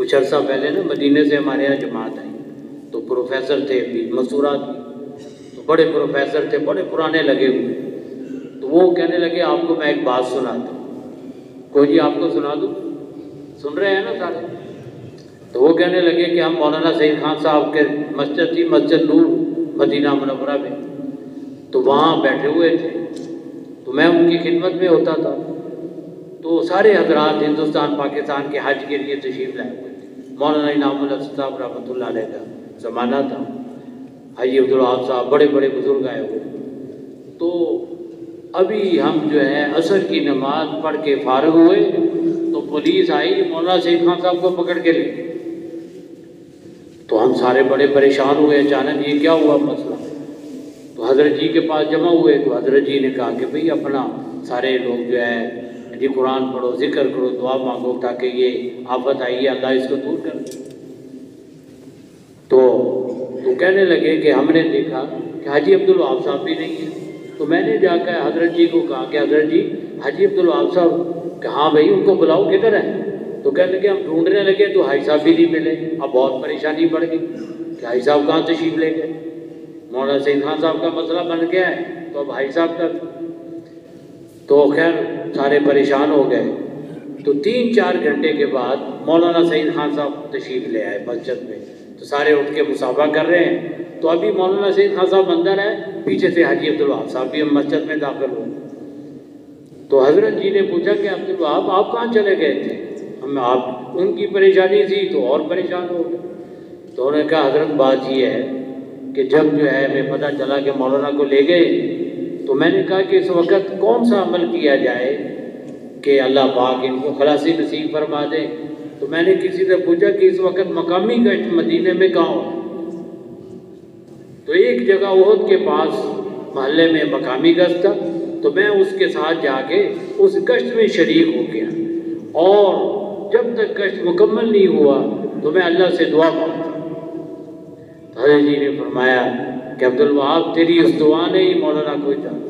कुछ अर्सा पहले ना मदीने से हमारे यहाँ जमात आई। तो प्रोफेसर थे मसूरा तो बड़े प्रोफेसर थे, बड़े पुराने लगे हुए। तो वो कहने लगे, आपको मैं एक बात सुनाता हूँ। कोई जी, आपको सुना दूँ? सुन रहे हैं ना सारे? तो वो कहने लगे कि हम मौलाना सईद खान साहब के मस्जिद थी, मस्जिद नूर, मदीना मनवरा में। तो वहाँ बैठे हुए थे। तो मैं उनकी खिदमत में होता था। तो सारे हजरात हिंदुस्तान, पाकिस्तान के हज के लिए तशीफ लाए हुए। मौलाना इनाम साहब रहमत का ज़माना था। हाजी अब्दुल साहब बड़े बड़े बुज़ुर्ग आए हुए। तो अभी हम जो है, असर की नमाज़ पढ़ के फारग हुए तो पुलिस आई, मौलाना सईद खान साहब को पकड़ के ले। तो हम सारे बड़े परेशान हुए, अचानक ये क्या हुआ मसला? तो हज़रत जी के पास जमा हुए तो हज़रत जी ने कहा कि भाई अपना सारे लोग जो है जी कुरान पढ़ो, ज़िक्र करो, दुआ मांगो ताकि ये आफत आई है अल्लाह इसको दूर कर तो तो कहने लगे कि हमने देखा कि हाजी अब्दुल वहाब साहब भी नहीं है। तो मैंने जाकर हज़रत जी को कहा कि हज़रत जी, हाजी अब्दुल वहाब साहब, कि हाँ भाई, उनको बुलाओ, किधर है? तो कहने लगे, हम ढूँढने लगे तो हाई साहब भी नहीं मिले। अब बहुत परेशानी बढ़ गई कि हाई साहब कहाँ तशीफ ले गए? मौलाना सईद खान साहब का मसला बन गया है तो अब हाई साहब का तो खैर, सारे परेशान हो गए। तो तीन चार घंटे के बाद मौलाना सईद खान साहब तशीफ ले आए मस्जिद में। तो सारे उठ के मुसाफा कर रहे हैं। तो अभी मौलाना सईद खान साहब अंदर है, पीछे से हाजी अब्दुल वहाब साहब भी हम मस्जिद में दाखिल हुए। तो हज़रत जी ने पूछा कि अब्दुल वहाब, आप कहाँ चले गए थे? हम आप, उनकी परेशानी थी तो और परेशान हो गए। तो उन्होंने कहा, हज़रत बात यह है कि जब जो है हमें पता चला कि मौलाना को ले गए तो मैंने कहा कि इस वक्त कौन सा अमल किया जाए कि अल्लाह पाक इनको खलासी नसीब फरमा दे। तो मैंने किसी से पूछा कि इस वक्त मकामी गश्त मदीने में गाँव तो एक जगह ओहद के पास महल्ले में मकामी गश्त था तो मैं उसके साथ जाके उस गश्त में शरीक हो गया। और जब तक गश्त मुकम्मल नहीं हुआ तो मैं अल्लाह से दुआ माँगता। हज़रत जी ने फरमाया कि अब्दुल वहाब तेरी उस दुआ ने ही मौलाना को जान